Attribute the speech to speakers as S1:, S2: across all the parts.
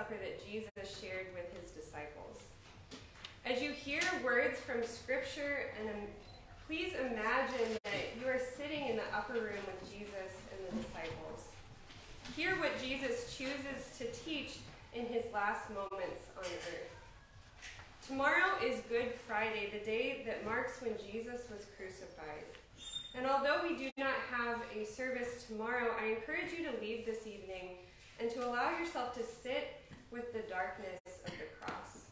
S1: Supper that Jesus shared with his disciples. As you hear words from Scripture, and um, please imagine that you are sitting in the upper room with Jesus and the disciples. Hear what Jesus chooses to teach in his last moments on earth. Tomorrow is Good Friday, the day that marks when Jesus was crucified. And although we do not have a service tomorrow, I encourage you to leave this evening and to allow yourself to sit with the darkness of the cross.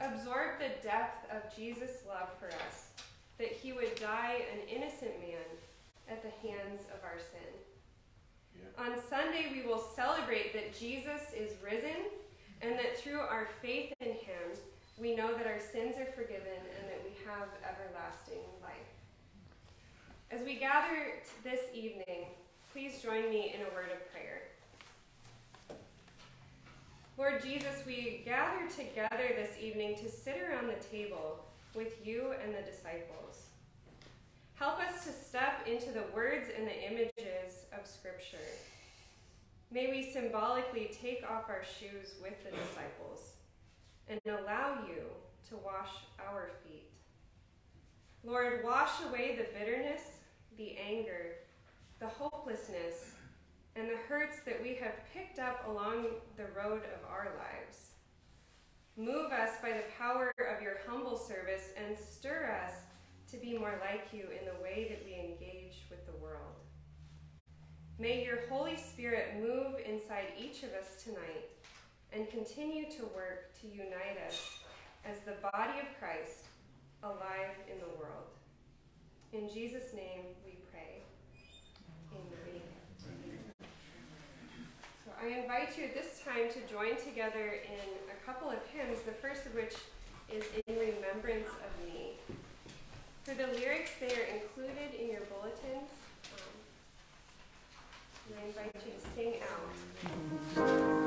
S1: Absorb the depth of Jesus' love for us, that he would die an innocent man at the hands of our sin. Yeah. On Sunday, we will celebrate that Jesus is risen and that through our faith in him, we know that our sins are forgiven and that we have everlasting life. As we gather this evening, please join me in a word of prayer. Lord Jesus, we gather together this evening to sit around the table with you and the disciples. Help us to step into the words and the images of Scripture. May we symbolically take off our shoes with the disciples and allow you to wash our feet. Lord, wash away the bitterness, the anger, the hopelessness, and the hurts that we have picked up along the road of our lives. Move us by the power of your humble service and stir us to be more like you in the way that we engage with the world. May your Holy Spirit move inside each of us tonight and continue to work to unite us as the body of Christ alive in the world. In Jesus' name we pray. Amen. I invite you at this time to join together in a couple of hymns, the first of which is In Remembrance of Me. For the lyrics, they are included in your bulletins. Um, and I invite you to sing out.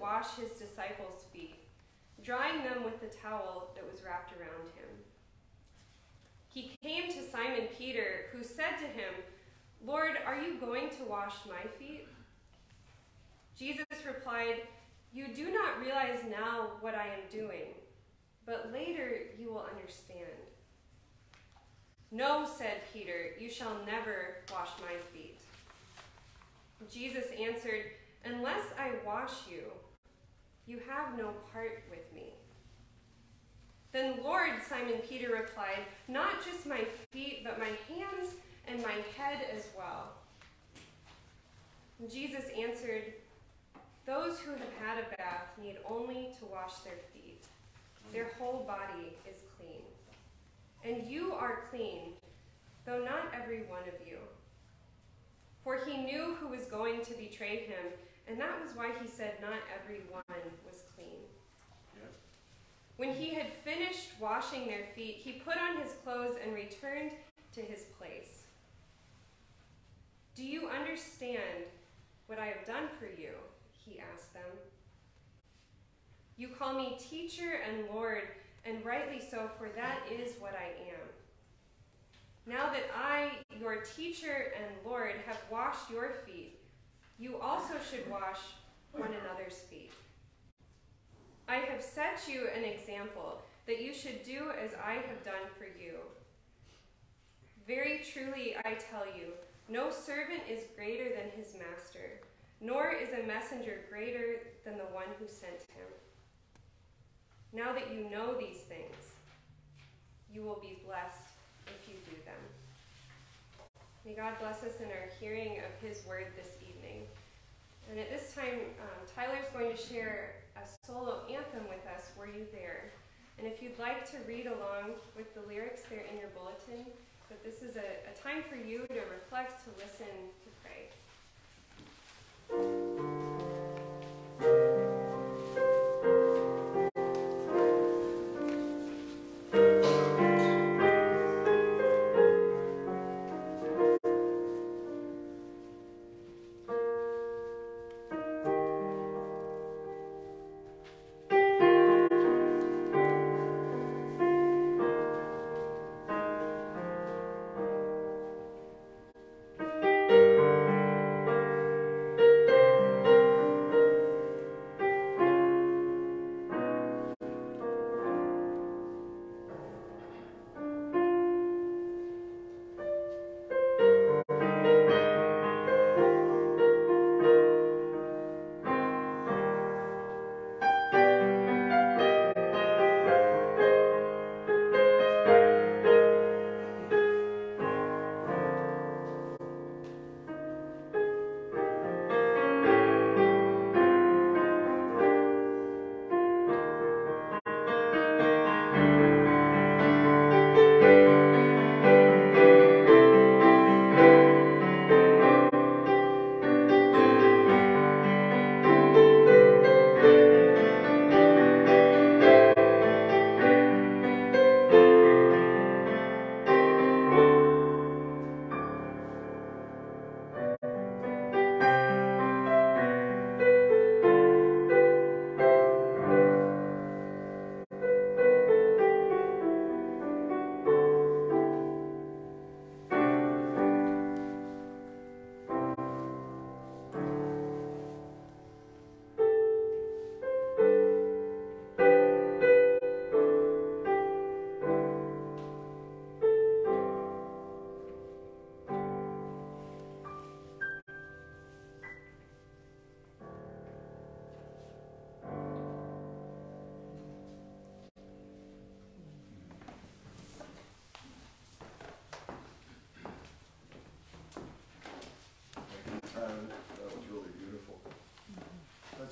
S1: Wash his disciples' feet, drying them with the towel that was wrapped around him. He came to Simon Peter, who said to him, Lord, are you going to wash my feet? Jesus replied, You do not realize now what I am doing, but later you will understand. No, said Peter, you shall never wash my feet. Jesus answered, Unless I wash you, you have no part with me. Then, Lord, Simon Peter replied, Not just my feet, but my hands and my head as well. And Jesus answered, Those who have had a bath need only to wash their feet. Their whole body is clean. And you are clean, though not every one of you. For he knew who was going to betray him and that was why he said, Not every one was clean. When he had finished washing their feet, he put on his clothes and returned to his place. Do you understand what I have done for you? He asked them. You call me teacher and Lord, and rightly so, for that is what I am. Now that I, your teacher and Lord, have washed your feet, you also should wash one another's feet. I have set you an example that you should do as I have done for you. Very truly, I tell you, no servant is greater than his master, nor is a messenger greater than the one who sent him. Now that you know these things, you will be blessed if you do them. May God bless us in our hearing of his word this and at this time, um, Tyler's going to share a solo anthem with us, Were You There? And if you'd like to read along with the lyrics, they're in your bulletin. But this is a, a time for you to reflect, to listen, to pray.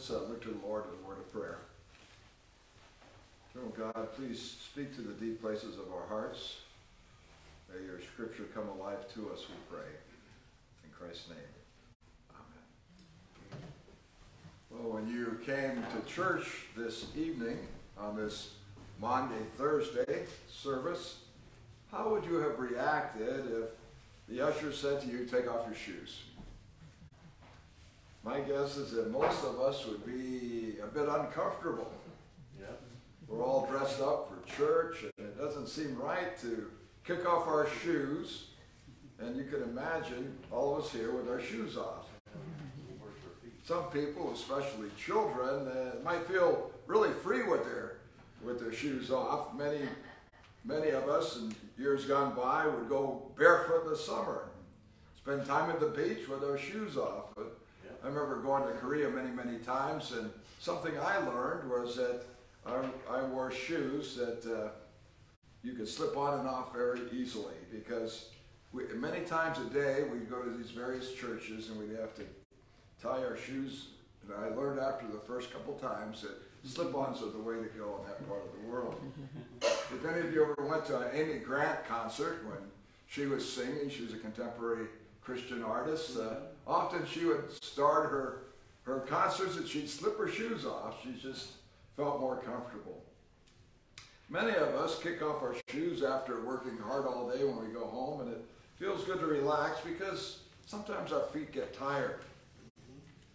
S2: Look to the Lord in a word of prayer. Oh God, please speak to the deep places of our hearts. May your scripture come alive to us, we pray. In Christ's name, amen. Well, when you came to church this evening on this Maundy, Thursday service, how would you have reacted if the usher said to you, take off your shoes? My guess is that most of us would be a bit uncomfortable.
S3: Yep.
S2: We're all dressed up for church, and it doesn't seem right to kick off our shoes. And you can imagine all of us here with our shoes off. Some people, especially children, uh, might feel really free with their with their shoes off. Many many of us in years gone by would go barefoot in the summer, spend time at the beach with our shoes off. But I remember going to Korea many, many times, and something I learned was that I, I wore shoes that uh, you could slip on and off very easily because we, many times a day we'd go to these various churches and we'd have to tie our shoes. And I learned after the first couple times that slip-ons are the way to go in that part of the world. if any of you ever went to an Amy Grant concert when she was singing, she was a contemporary Christian artist. Uh, often she would start her her concerts and she'd slip her shoes off. She just felt more comfortable. Many of us kick off our shoes after working hard all day when we go home, and it feels good to relax because sometimes our feet get tired.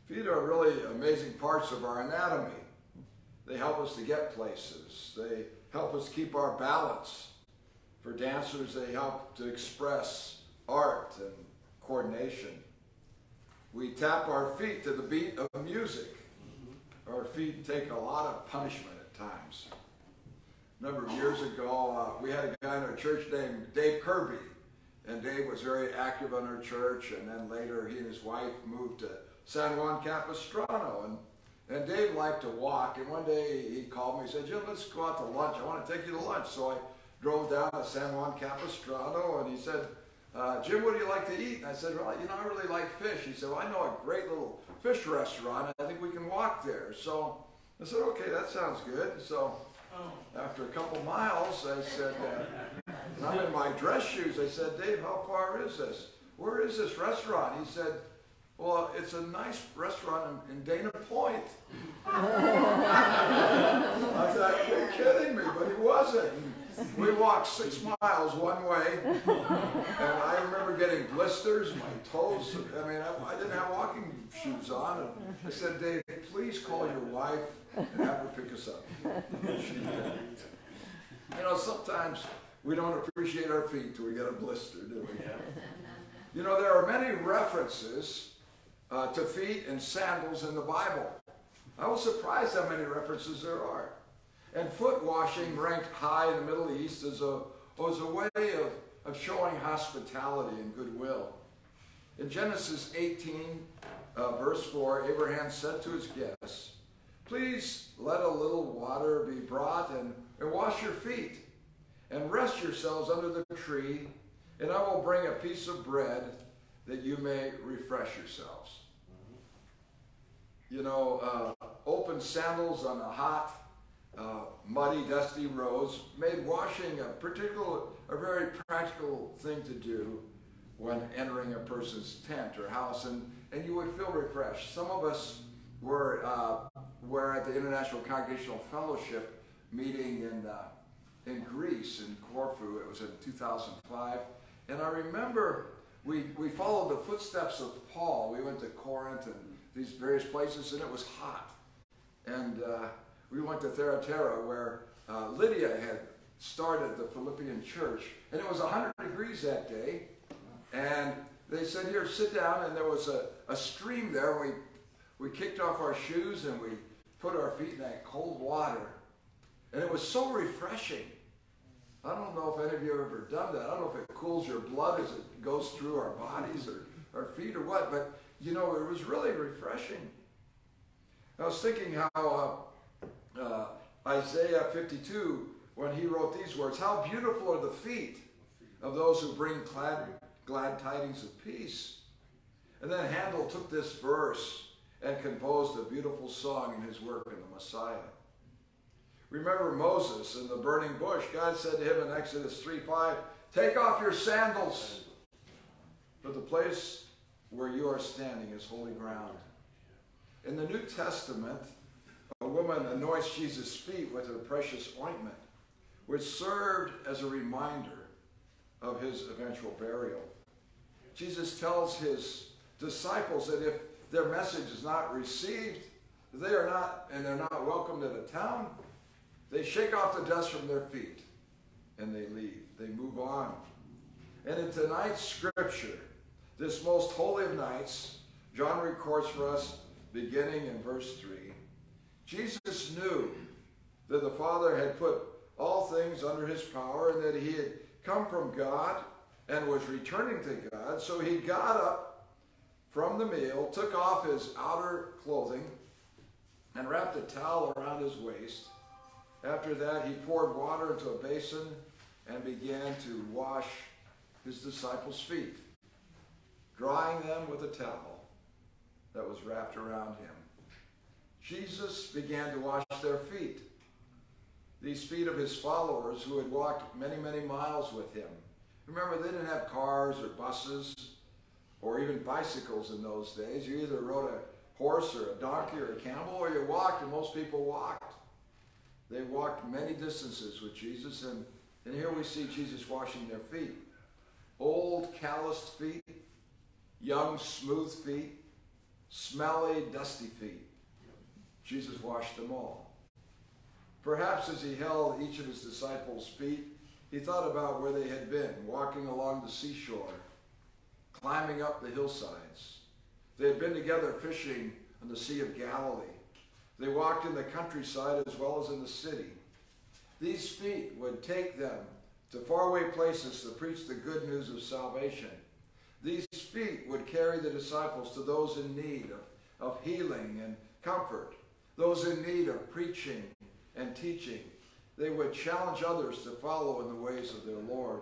S2: Feet are really amazing parts of our anatomy. They help us to get places. They help us keep our balance. For dancers, they help to express art and coordination. We tap our feet to the beat of music. Our feet take a lot of punishment at times. A number of years ago, uh, we had a guy in our church named Dave Kirby. And Dave was very active in our church. And then later, he and his wife moved to San Juan Capistrano. And, and Dave liked to walk. And one day he called me and said, Jim, let's go out to lunch. I want to take you to lunch. So I drove down to San Juan Capistrano. And he said, uh, Jim, what do you like to eat? And I said, well, you know, I really like fish. He said, well, I know a great little fish restaurant. I think we can walk there. So I said, okay, that sounds good. So after a couple miles, I said, uh, I'm in my dress shoes. I said, Dave, how far is this? Where is this restaurant? He said, well, it's a nice restaurant in, in Dana Point. Kidding me, but he wasn't. We walked six miles one way, and I remember getting blisters, my toes. I mean, I, I didn't have walking shoes on. And I said, Dave, please call your wife and have her pick us up. You know, sometimes we don't appreciate our feet till we get a blister, do we? You know, there are many references uh, to feet and sandals in the Bible. I was surprised how many references there are. And foot washing ranked high in the Middle East as a, as a way of, of showing hospitality and goodwill. In Genesis 18, uh, verse 4, Abraham said to his guests, Please let a little water be brought and, and wash your feet, and rest yourselves under the tree, and I will bring a piece of bread that you may refresh yourselves. You know, uh, open sandals on a hot uh, muddy, dusty roads made washing a particular, a very practical thing to do when entering a person's tent or house, and, and you would feel refreshed. Some of us were, uh, were at the International Congregational Fellowship meeting in, uh, in Greece, in Corfu. It was in 2005. And I remember we, we followed the footsteps of Paul. We went to Corinth and these various places, and it was hot. And uh, we went to Thyatira where uh, Lydia had started the Philippian church. And it was 100 degrees that day. And they said, here, sit down. And there was a, a stream there. We, we kicked off our shoes and we put our feet in that cold water. And it was so refreshing. I don't know if any of you have ever done that. I don't know if it cools your blood as it goes through our bodies or our feet or what, but you know, it was really refreshing. I was thinking how uh, uh, Isaiah 52, when he wrote these words, How beautiful are the feet of those who bring glad, glad tidings of peace. And then Handel took this verse and composed a beautiful song in his work in the Messiah. Remember Moses in the burning bush. God said to him in Exodus 3 5, Take off your sandals, for the place where you are standing is holy ground. In the New Testament, a woman anoints Jesus' feet with her precious ointment, which served as a reminder of his eventual burial. Jesus tells his disciples that if their message is not received, they are not, and they're not welcomed at the town, they shake off the dust from their feet and they leave. They move on. And in tonight's scripture, this most holy of nights, John records for us, beginning in verse 3, Jesus knew that the Father had put all things under his power and that he had come from God and was returning to God. So he got up from the meal, took off his outer clothing, and wrapped a towel around his waist. After that, he poured water into a basin and began to wash his disciples' feet, drying them with a towel that was wrapped around him. Jesus began to wash their feet, these feet of his followers who had walked many, many miles with him. Remember, they didn't have cars or buses or even bicycles in those days. You either rode a horse or a donkey or a camel or you walked, and most people walked. They walked many distances with Jesus, and, and here we see Jesus washing their feet. Old, calloused feet, young, smooth feet, smelly, dusty feet. Jesus washed them all. Perhaps as he held each of his disciples' feet, he thought about where they had been, walking along the seashore, climbing up the hillsides. They had been together fishing on the Sea of Galilee. They walked in the countryside as well as in the city. These feet would take them to faraway places to preach the good news of salvation. These feet would carry the disciples to those in need of, of healing and comfort, those in need of preaching and teaching. They would challenge others to follow in the ways of their Lord.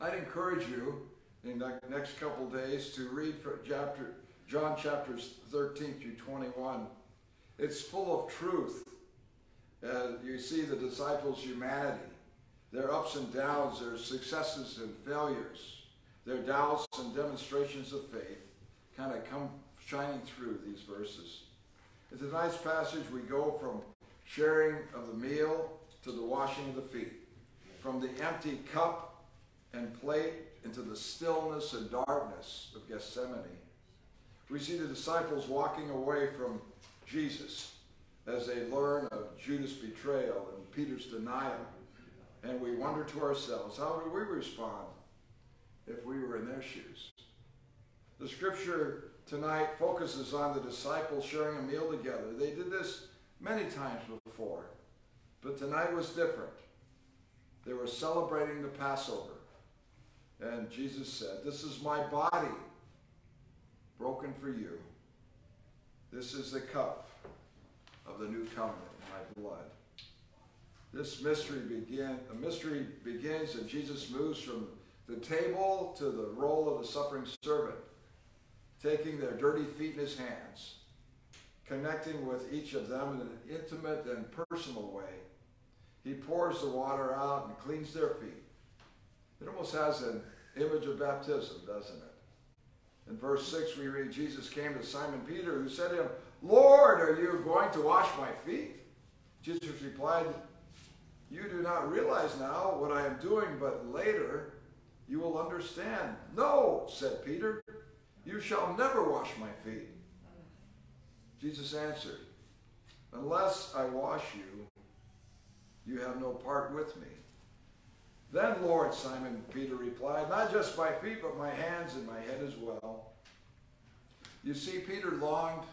S2: I'd encourage you in the next couple days to read chapter, John chapters 13 through 21. It's full of truth. Uh, you see the disciples' humanity, their ups and downs, their successes and failures, their doubts and demonstrations of faith kind of come shining through these verses. In nice passage, we go from sharing of the meal to the washing of the feet, from the empty cup and plate into the stillness and darkness of Gethsemane. We see the disciples walking away from Jesus as they learn of Judas' betrayal and Peter's denial. And we wonder to ourselves, how would we respond if we were in their shoes? The scripture tonight focuses on the disciples sharing a meal together. They did this many times before, but tonight was different. They were celebrating the Passover. And Jesus said, This is my body broken for you. This is the cup of the new covenant in my blood. This mystery begin a mystery begins and Jesus moves from the table to the role of the suffering servant, taking their dirty feet in his hands, connecting with each of them in an intimate and personal way. He pours the water out and cleans their feet. It almost has an image of baptism, doesn't it? In verse 6, we read Jesus came to Simon Peter, who said to him, Lord, are you going to wash my feet? Jesus replied, You do not realize now what I am doing, but later you will understand. No, said Peter, you shall never wash my feet. Jesus answered, Unless I wash you, you have no part with me. Then, Lord, Simon Peter replied, Not just my feet, but my hands and my head as well. You see, Peter longed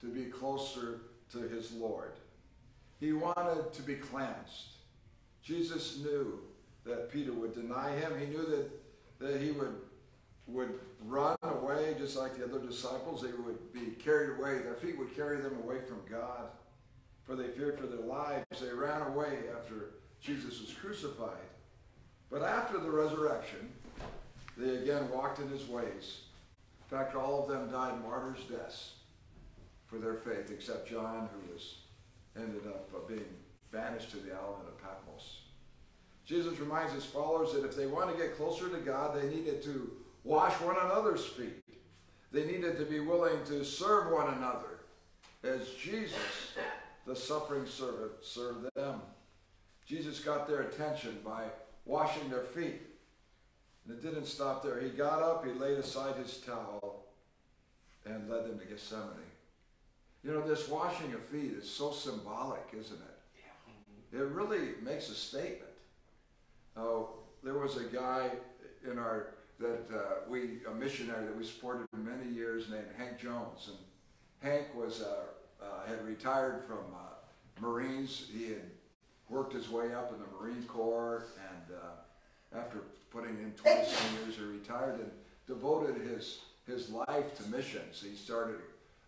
S2: to be closer to his Lord. He wanted to be cleansed. Jesus knew that Peter would deny him. He knew that, that he would, would run away just like the other disciples. They would be carried away. Their feet would carry them away from God, for they feared for their lives. They ran away after Jesus was crucified. But after the resurrection, they again walked in his ways. In fact, all of them died martyrs' deaths for their faith, except John, who was ended up uh, being banished to the island of Patmos. Jesus reminds his followers that if they want to get closer to God, they needed to wash one another's feet. They needed to be willing to serve one another as Jesus, the suffering servant, served them. Jesus got their attention by washing their feet. And it didn't stop there. He got up, he laid aside his towel, and led them to Gethsemane. You know, this washing of feet is so symbolic, isn't it? It really makes a statement. Oh, there was a guy in our that uh, we a missionary that we supported for many years named Hank Jones, and Hank was uh, uh, had retired from uh, Marines. He had worked his way up in the Marine Corps, and uh, after putting in 20 some years, he retired and devoted his his life to missions. He started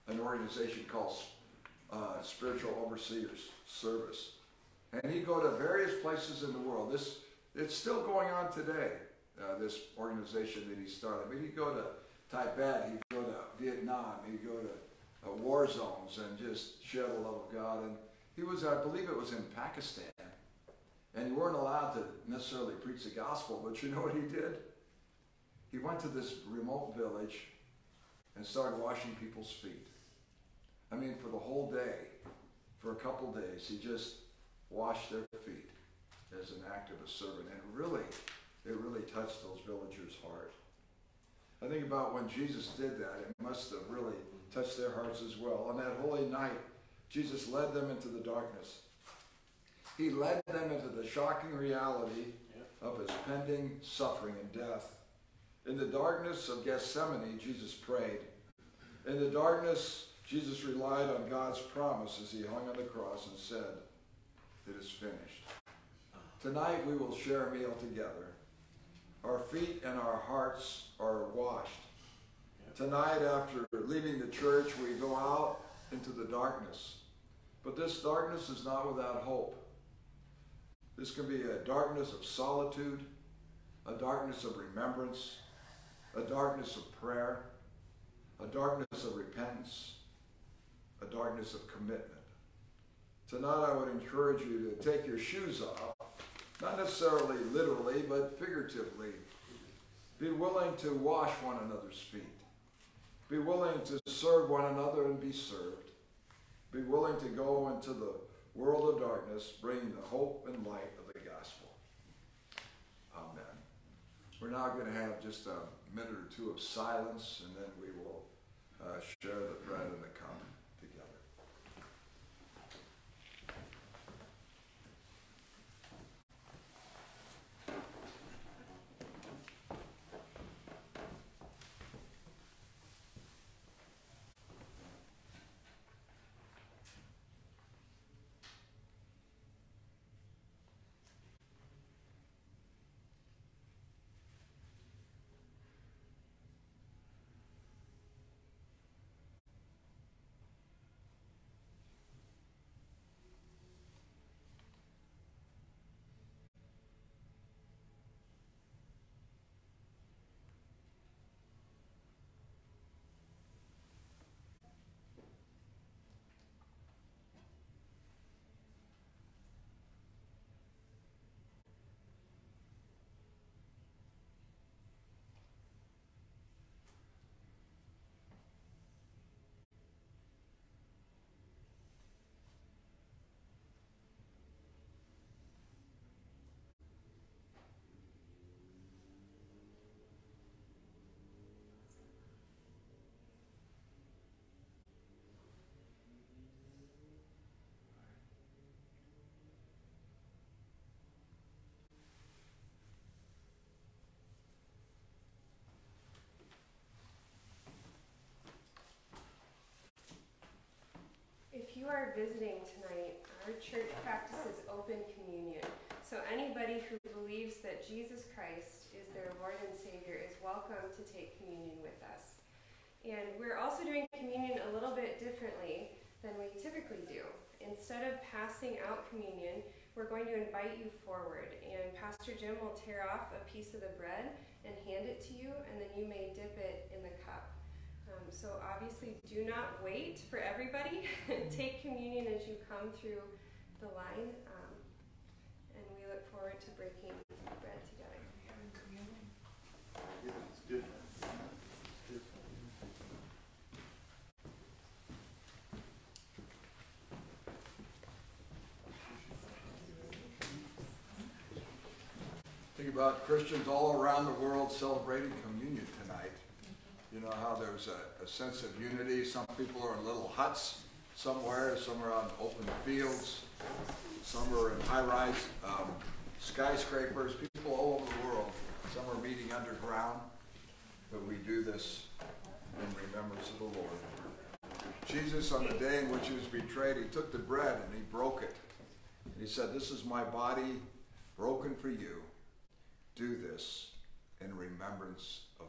S2: an organization called uh, Spiritual Overseers Service, and he'd go to various places in the world. This it's still going on today. Uh, this organization that he started. I mean, he'd go to Tibet, he'd go to Vietnam, he'd go to uh, war zones and just share the love of God. And he was, I believe it was in Pakistan, and you weren't allowed to necessarily preach the gospel, but you know what he did? He went to this remote village and started washing people's feet. I mean, for the whole day, for a couple days, he just washed their feet as an act of a servant. And really, it really touched those villagers' heart. I think about when Jesus did that, it must have really touched their hearts as well. On that holy night, Jesus led them into the darkness. He led them into the shocking reality of his pending suffering and death. In the darkness of Gethsemane, Jesus prayed. In the darkness, Jesus relied on God's promise as he hung on the cross and said, It is finished. Uh-huh. Tonight we will share a meal together. Our feet and our hearts are washed. Tonight, after leaving the church, we go out into the darkness. But this darkness is not without hope. This can be a darkness of solitude, a darkness of remembrance, a darkness of prayer, a darkness of repentance, a darkness of commitment. Tonight, I would encourage you to take your shoes off, not necessarily literally, but figuratively. Be willing to wash one another's feet. Be willing to serve one another and be served. Be willing to go into the world of darkness, bringing the hope and light of the gospel. Amen. We're now going to have just a minute or two of silence, and then we will uh, share the bread and the cup.
S1: You are visiting tonight, our church practices open communion. So anybody who believes that Jesus Christ is their Lord and Savior is welcome to take communion with us. And we're also doing communion a little bit differently than we typically do. Instead of passing out communion, we're going to invite you forward. And Pastor Jim will tear off a piece of the bread and hand it to you, and then you may dip it in the cup. So obviously, do not wait for everybody. Take communion as you come through the line, um, and we look forward to breaking bread together.
S2: Think about Christians all around the world celebrating communion. You know how there's a, a sense of unity. Some people are in little huts somewhere, some are on open fields, some are in high-rise um, skyscrapers, people all over the world. Some are meeting underground, but we do this in remembrance of the Lord. Jesus, on the day in which he was betrayed, he took the bread and he broke it. And he said, This is my body broken for you. Do this in remembrance of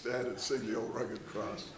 S2: stand and sing the old rugged cross.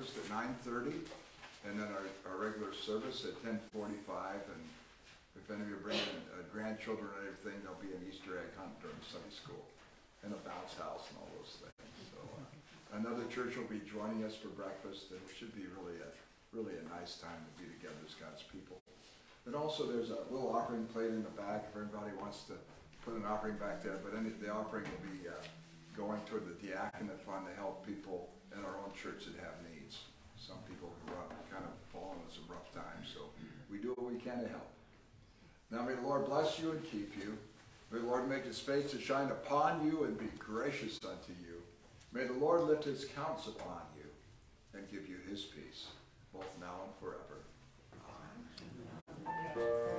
S2: Breakfast at nine thirty, and then our, our regular service at ten forty-five. And if any of you bring bringing uh, grandchildren or anything, there'll be an Easter egg hunt during Sunday school, and a bounce house and all those things. So uh, another church will be joining us for breakfast, and it should be really a, really a nice time to be together as God's people. And also, there's a little offering plate in the back if anybody wants to put an offering back there, but any, the offering will be, uh, going toward the diaconate fund to help people in our own church that have needs uh, kind of fallen on some rough times. So we do what we can to help. Now may the Lord bless you and keep you. May the Lord make his face to shine upon you and be gracious unto you. May the Lord lift his counts upon you and give you his peace, both now and forever. Amen.